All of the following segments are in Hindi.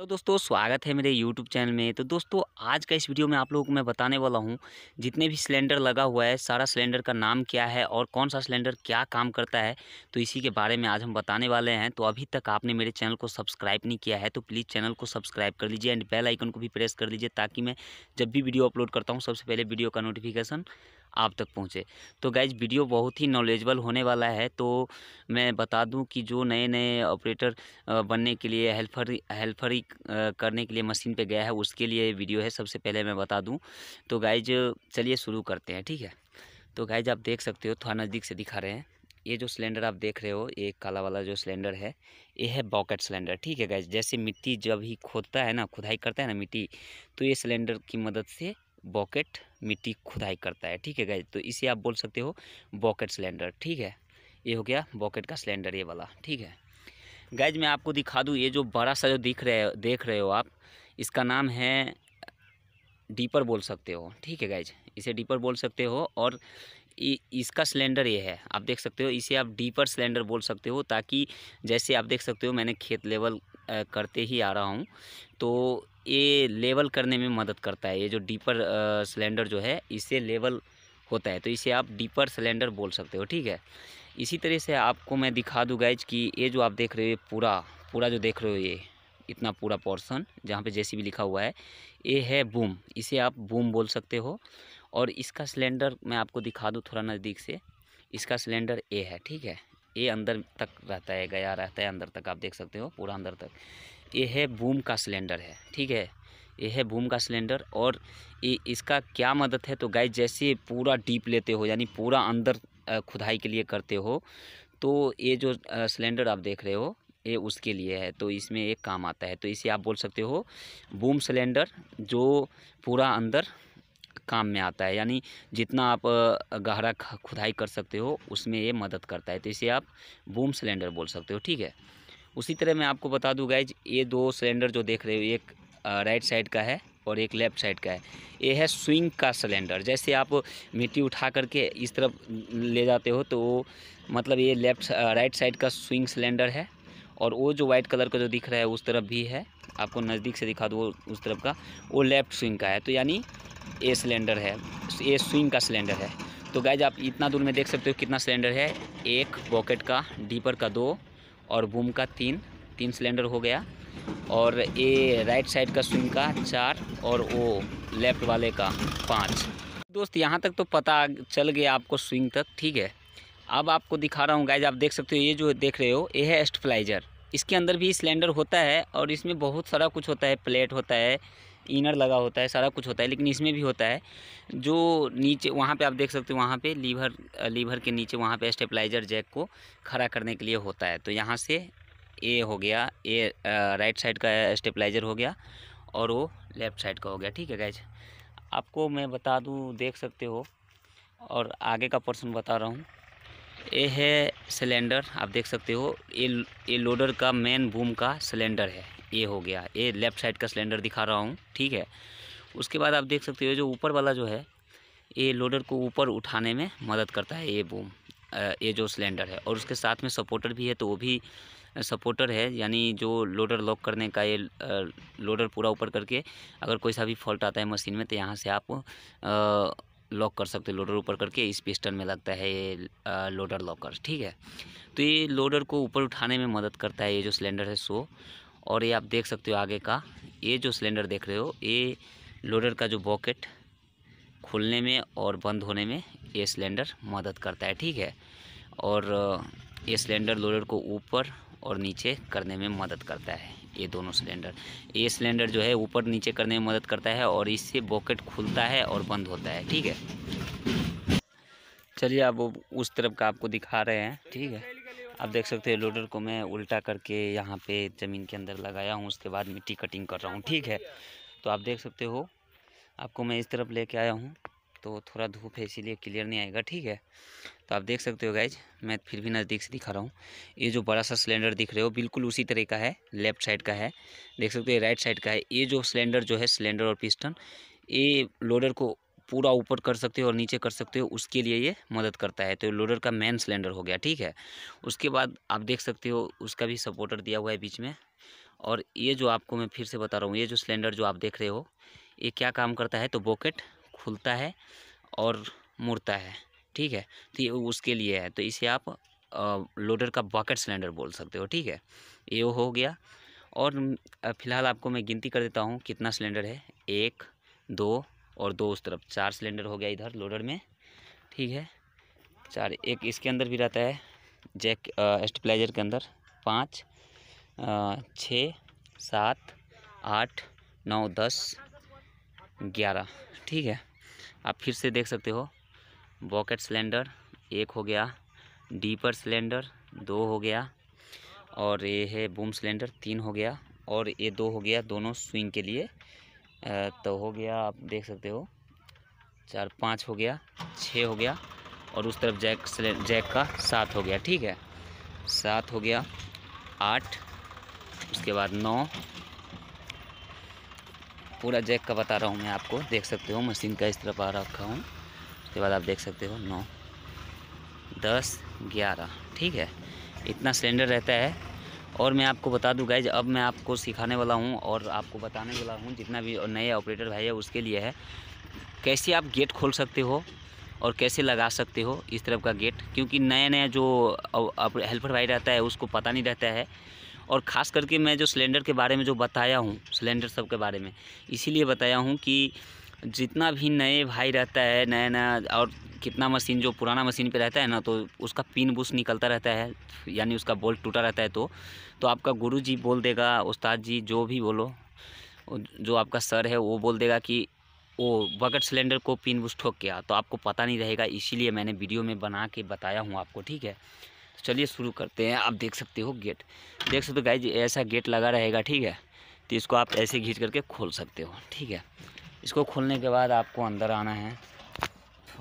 तो दोस्तों स्वागत है मेरे यूट्यूब चैनल में। तो दोस्तों आज का इस वीडियो में आप लोगों को मैं बताने वाला हूँ, जितने भी सिलेंडर लगा हुआ है, सारा सिलेंडर का नाम क्या है और कौन सा सिलेंडर क्या काम करता है तो इसी के बारे में आज हम बताने वाले हैं। तो अभी तक आपने मेरे चैनल को सब्सक्राइब नहीं किया है तो प्लीज़ चैनल को सब्सक्राइब कर लीजिए एंड बेल आइकन को भी प्रेस कर लीजिए, ताकि मैं जब भी वीडियो अपलोड करता हूँ, सबसे पहले वीडियो का नोटिफिकेशन आप तक पहुँचे। तो गाइज़, वीडियो बहुत ही नॉलेजबल होने वाला है तो मैं बता दूँ कि जो नए नए ऑपरेटर बनने के लिए, हेल्पर, हेल्परी करने के लिए मशीन पे गया है, उसके लिए वीडियो है, सबसे पहले मैं बता दूँ। तो गाइज़, चलिए शुरू करते हैं, ठीक है? तो गाइज़, आप देख सकते हो, थोड़ा नज़दीक से दिखा रहे हैं। ये जो सिलेंडर आप देख रहे हो, ये काला वाला जो सिलेंडर है, ये है बॉकेट सिलेंडर, ठीक है गाइज़? जैसे मिट्टी जब ही खोदता है ना, खुदाई करता है ना मिट्टी तो ये सिलेंडर की मदद से बॉकेट मिट्टी खुदाई करता है, ठीक है गाइज़ तो इसे आप बोल सकते हो बॉकेट सिलेंडर, ठीक है? ये हो गया बॉकेट का सिलेंडर ये वाला, ठीक है? गाइज़ मैं आपको दिखा दूँ, ये जो बड़ा सा जो दिख रहे, देख रहे हो आप, इसका नाम है डीपर बोल सकते हो, ठीक है गाइज़ इसे डीपर बोल सकते हो और इसका सिलेंडर ये है, आप देख सकते हो, इसे आप डीपर सिलेंडर बोल सकते हो ताकि जैसे आप देख सकते हो मैंने खेत लेवल करते ही आ रहा हूँ। तो ये लेवल करने में मदद करता है। ये जो डीपर सिलेंडर जो है, इससे लेवल होता है। तो इसे आप डीपर सिलेंडर बोल सकते हो, ठीक है? इसी तरह से आपको मैं दिखा दूँ गाइज़ कि ये जो आप देख रहे हो पूरा पूरा जो देख रहे हो ये, इतना पूरा पोर्सन जहाँ पे जेसीबी लिखा हुआ है, ये है बूम। इसे आप बूम बोल सकते हो। और इसका सिलेंडर मैं आपको दिखा दूँ थोड़ा नज़दीक से। इसका सिलेंडर ए है, ठीक है? ये अंदर तक रहता है, गया रहता है, अंदर तक आप देख सकते हो, पूरा अंदर तक। ये है बूम का सिलेंडर है, ठीक है? ये है बूम का सिलेंडर और ये इसका क्या मदद है? तो गाय जैसे पूरा डीप लेते हो, यानी पूरा अंदर खुदाई के लिए करते हो तो ये जो सिलेंडर आप देख रहे हो, ये उसके लिए है। तो इसमें एक काम आता है तो इसे आप बोल सकते हो बूम सिलेंडर, जो पूरा अंदर काम में आता है। यानी जितना आप गहरा खुदाई कर सकते हो, उसमें ये मदद करता है। तो इसे आप बूम सिलेंडर बोल सकते हो, ठीक है? उसी तरह मैं आपको बता दूँ, गाइज़, ये दो सिलेंडर जो देख रहे हो, एक राइट साइड का है और एक लेफ़्ट साइड का है। ये है स्विंग का सिलेंडर। जैसे आप मिट्टी उठा करके इस तरफ़ ले जाते हो तो मतलब ये लेफ़्ट राइट साइड का स्विंग सिलेंडर है। और वो जो वाइट कलर का जो दिख रहा है, उस तरफ़ भी है। आपको नज़दीक से दिखा दो, उस तरफ़ का। वो लेफ़्ट स्विंग का है। तो यानी ए सिलेंडर है। ए स्विंग का सिलेंडर है। तो गाइज़ आप इतना दूर में देख सकते हो कितना सिलेंडर है। एक पॉकेट का डीपर का दो और बूम का तीन। तीन सिलेंडर हो गया। और ये राइट साइड का स्विंग का चार और वो लेफ़्ट वाले का पाँच। दोस्त, यहाँ तक तो पता चल गया आपको स्विंग तक। ठीक है। अब आपको दिखा रहा हूँ गाइज़ आप देख सकते हो, ये जो देख रहे हो, ये है एस्टफ्लाइजर इसके अंदर भी सिलेंडर होता है और इसमें बहुत सारा कुछ होता है, प्लेट होता है, इनर लगा होता है, सारा कुछ होता है, लेकिन इसमें भी होता है। जो नीचे, वहाँ पे आप देख सकते हो वहाँ पे लीवर लीवर के नीचे वहाँ पे स्टेपलाइजर जैक को खड़ा करने के लिए होता है। तो यहाँ से ए हो गया, ए राइट साइड का स्टेपलाइजर हो गया और वो लेफ़्ट साइड का हो गया। ठीक है गैज आपको मैं बता दूँ, देख सकते हो और आगे का पर्सन बता रहा हूँ। ये है सिलेंडर, आप देख सकते हो। ये ये लोडर का मेन बूम का सिलेंडर है। ये हो गया। ये लेफ़्ट साइड का सिलेंडर दिखा रहा हूँ, ठीक है? उसके बाद आप देख सकते हो जो ऊपर वाला जो है, ये लोडर को ऊपर उठाने में मदद करता है ये बूम ये जो सिलेंडर है। और उसके साथ में सपोर्टर भी है तो वो भी सपोर्टर है। यानी जो लोडर लॉक करने का ये लोडर पूरा ऊपर करके अगर कोई सा भी फॉल्ट आता है मशीन में तो यहाँ से आप लॉक कर सकते हो, लोडर ऊपर करके इस पिस्टन में लगता है ये लोडर लॉकर, ठीक है? तो ये लोडर को ऊपर उठाने में मदद करता है ये जो सिलेंडर है सो और ये आप देख सकते हो आगे का, ये जो सिलेंडर देख रहे हो, ये लोडर का जो बॉकेट खुलने में और बंद होने में ये सिलेंडर मदद करता है, ठीक है? और ये सिलेंडर लोडर को ऊपर और नीचे करने में मदद करता है। ये दोनों सिलेंडर। ये सिलेंडर जो है ऊपर नीचे करने में मदद करता है और इससे बॉकेट खुलता है और बंद होता है, ठीक है? चलिए अब उस तरफ़ का आपको दिखा रहे हैं, ठीक है? आप देख सकते हैं लोडर को मैं उल्टा करके यहाँ पे ज़मीन के अंदर लगाया हूँ, उसके बाद मिट्टी कटिंग कर रहा हूँ, ठीक है? तो आप देख सकते हो, आपको मैं इस तरफ़ लेके आया हूँ। तो थोड़ा धूप है, इसीलिए क्लियर नहीं आएगा, ठीक है? तो आप देख सकते हो गाइज़ मैं फिर भी नज़दीक से दिखा रहा हूँ। ये जो बड़ा सा सिलेंडर दिख रहे हो, बिल्कुल उसी तरह का है लेफ़्ट साइड का है। देख सकते हो राइट साइड का है। ये जो सिलेंडर जो है सिलेंडर और पिस्टन ये लोडर को पूरा ऊपर कर सकते हो और नीचे कर सकते हो, उसके लिए ये मदद करता है। तो लोडर का मेन सिलेंडर हो गया, ठीक है? उसके बाद आप देख सकते हो, उसका भी सपोर्टर दिया हुआ है बीच में। और ये जो आपको मैं फिर से बता रहा हूँ, ये जो सिलेंडर जो आप देख रहे हो, ये क्या काम करता है? तो बॉकेट खुलता है और मुड़ता है, ठीक है? तो ये उसके लिए है। तो इसे आप लोडर का बॉकेट सिलेंडर बोल सकते हो, ठीक है? ये हो गया। और फ़िलहाल आपको मैं गिनती कर देता हूँ कितना सिलेंडर है। एक, दो और दो उस तरफ़। चार सिलेंडर हो गया इधर लोडर में, ठीक है? चार, एक इसके अंदर भी रहता है, जैक स्टेपलाइजर के अंदर। पाँच छः, सात, आठ, नौ, दस, ग्यारह, ठीक है? आप फिर से देख सकते हो। बॉकेट सिलेंडर एक हो गया। डीपर सिलेंडर दो हो गया। और ये है बूम सिलेंडर तीन हो गया। और ये दो हो गया दोनों स्विंग के लिए। तो हो गया, आप देख सकते हो। चार, पाँच हो गया, छः हो गया। और उस तरफ़ जैक जैक का सात हो गया, ठीक है। सात हो गया, आठ। उसके बाद नौ। पूरा जैक का बता रहा हूँ मैं आपको। देख सकते हो, मशीन का इस तरफ़ आ रखा हूँ। उसके बाद आप देख सकते हो, नौ, दस, ग्यारह, ठीक है? इतना सिलेंडर रहता है। और मैं आपको बता दूँ गाइज़ अब मैं आपको सिखाने वाला हूँ और आपको बताने वाला हूँ जितना भी नए ऑपरेटर भाई है, उसके लिए है। कैसे आप गेट खोल सकते हो और कैसे लगा सकते हो इस तरफ़ का गेट क्योंकि नया नया जो हेल्पर भाई रहता है, उसको पता नहीं रहता है। और ख़ास करके मैं जो सिलेंडर के बारे में जो बताया हूँ, सिलेंडर सब के बारे में, इसीलिए बताया हूँ कि जितना भी नए भाई रहता है नया नया और कितना मशीन जो पुराना मशीन पे रहता है ना तो उसका पिन बुश निकलता रहता है, यानी उसका बोल्ट टूटा रहता है तो तो आपका गुरु जी बोल देगा उस्ताद जी जो भी बोलो, जो आपका सर है वो बोल देगा कि वो बकेट सिलेंडर को पिन बुश ठोक गया तो आपको पता नहीं रहेगा, इसीलिए मैंने वीडियो में बना के बताया हूँ आपको, ठीक है? चलिए शुरू करते हैं। आप देख सकते हो गेट। देख सकते हो गाइज़ ऐसा गेट लगा रहेगा, ठीक है? तो इसको आप ऐसे घींच करके खोल सकते हो, ठीक है? इसको खोलने के बाद आपको अंदर आना है।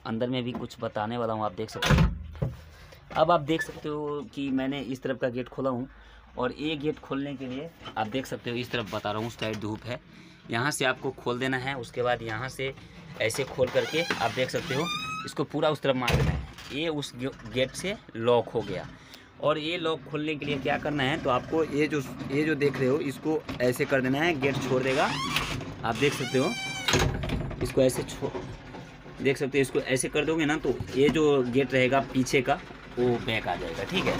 अंदर में भी कुछ बताने वाला हूँ, आप देख सकते हो। अब आप देख सकते हो कि मैंने इस तरफ़ का गेट खोला हूँ और ये गेट खोलने के लिए आप देख सकते हो, इस तरफ़ बता रहा हूँ साइड धूप है। यहाँ से आपको खोल देना है, उसके बाद यहाँ से ऐसे खोल करके आप देख सकते हो, इसको पूरा उस तरफ़ मार देना है। ये उस गेट से लॉक हो गया। और ये लॉक खोलने के लिए क्या करना है तो आपको ये जो ये जो देख रहे हो, इसको ऐसे कर देना है, गेट छोड़ देगा। आप देख सकते हो, इसको ऐसे छो, देख सकते हो, इसको ऐसे कर दोगे ना तो ये जो गेट रहेगा पीछे का, वो बैक आ जाएगा, ठीक है?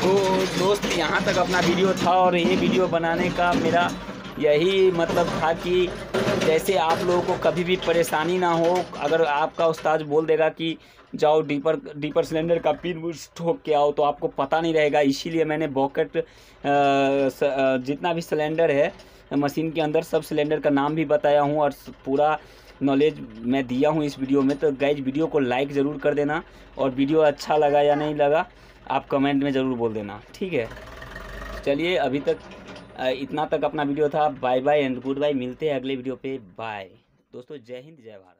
तो दोस्त, यहाँ तक अपना वीडियो था, और ये वीडियो बनाने का मेरा यही मतलब था कि जैसे आप लोगों को कभी भी परेशानी ना हो, अगर आपका उस्ताद बोल देगा कि जाओ डीपर डीपर सिलेंडर का पिन ठोक के आओ तो आपको पता नहीं रहेगा। इसीलिए मैंने बॉकेट जितना भी सिलेंडर है, मशीन के अंदर सब सिलेंडर का नाम भी बताया हूँ और पूरा नॉलेज मैं दिया हूँ इस वीडियो में। तो गाइज़, वीडियो को लाइक ज़रूर कर देना और वीडियो अच्छा लगा या नहीं लगा, आप कमेंट में ज़रूर बोल देना, ठीक है? चलिए, अभी तक इतना तक अपना वीडियो था। Bye bye and goodbye. मिलते हैं अगले वीडियो पे। बाय। दोस्तों, जय हिंद, जय भारत।